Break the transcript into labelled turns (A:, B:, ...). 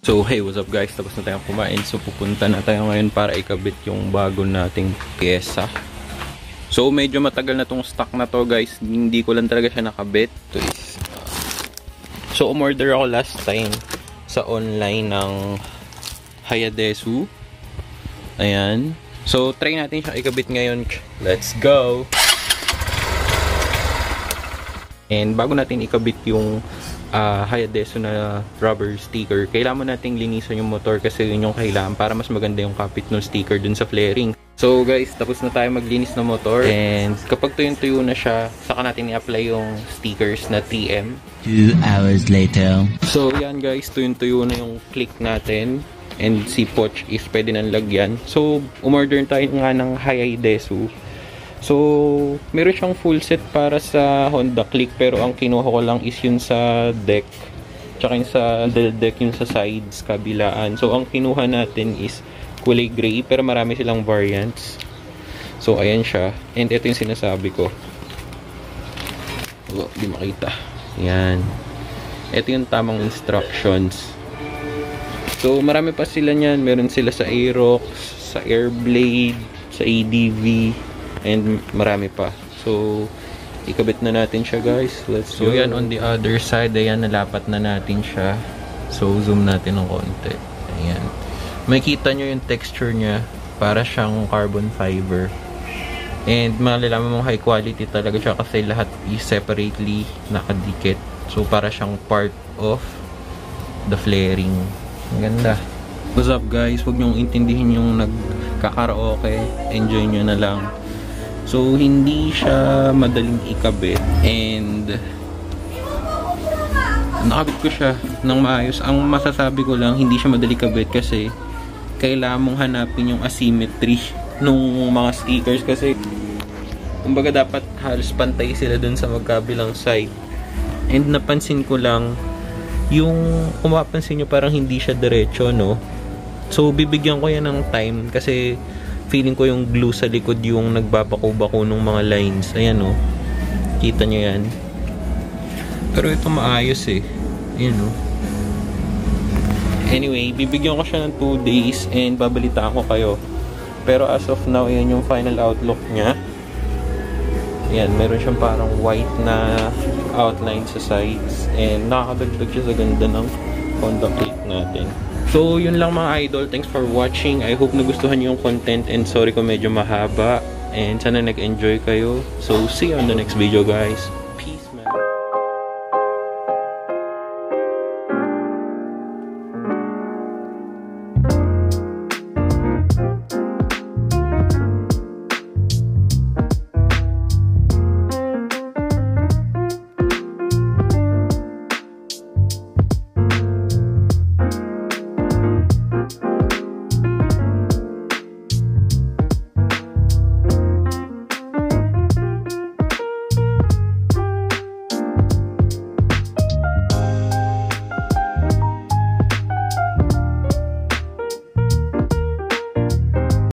A: So hey, what's up guys? Tapos na tayong kumain. So pupunta na tayo ngayon para ikabit yung bago nating pyesa. So medyo matagal na tong stock na to guys. Hindi ko lang talaga siya nakabit. So umorder ako last time sa online ng Hayadesu. Ayan. So try natin siya ikabit ngayon. Let's go! And bago natin ikabit yung uh, Hayadesu na rubber sticker, kailangan mo nating linisan yung motor kasi yun yung kailangan para mas maganda yung kapit ng sticker dun sa flaring. So guys, tapos na tayo maglinis ng motor and kapag tuyong-tuyo na siya, saka natin i-apply yung stickers na TM.
B: Two hours later.
A: So yan guys, tuyong-tuyo na yung click natin and si Poch is pwede nang lagyan. So umorder tayo nga ng Hayadesu So, meron siyang full set para sa Honda Click pero ang kinuha ko lang is yun sa deck. Tsaka yung sa deck yung sa sides, kabilaan. So, ang kinuha natin is kulay gray pero marami silang variants. So, ayan siya. And ito yung sinasabi ko. Oh, di makita. Yan. Ito yung tamang instructions. So, marami pa sila niyan. Meron sila sa Aerox, sa Airblade, sa ADV, and marami pa. So ikabit na natin siya guys. Let's so go. yan on the other side ayan nalapat na natin siya. So zoom natin ng konti. Ayan. Makita nyo yung texture niya. Para siyang carbon fiber. And malalaman mong high quality talaga siya kasi lahat is separately nakadikit. So para siyang part of the flaring. Ang ganda. What's up guys? Huwag nyong intindihin yung nagkakaraoke enjoy nyo na lang So, hindi siya madaling ikabit. And, nakabit ko siya ng maayos. Ang masasabi ko lang, hindi siya madali kabit kasi kailangan mong hanapin yung asymmetry nung mga stickers kasi kumbaga dapat halos pantay sila dun sa magkabilang side. And napansin ko lang, yung kung mapapansin nyo parang hindi siya diretso, no? So, bibigyan ko yan ng time kasi feeling ko yung glue sa likod yung nagbabako-bako ng mga lines. Ayan o. Oh. Kita nyo yan. Pero ito maayos eh. Ayan o. Oh. Anyway, bibigyan ko siya ng 2 days and babalitaan ko kayo. Pero as of now, ayan yung final outlook niya. Ayan, meron siyang parang white na outline sa sides. And nakakadagdag siya sa ganda ng Honda Click natin. So, yun lang mga idol. Thanks for watching. I hope nagustuhan niyo yung content and sorry kung medyo mahaba. And sana nag-enjoy kayo. So, see you on the next video guys.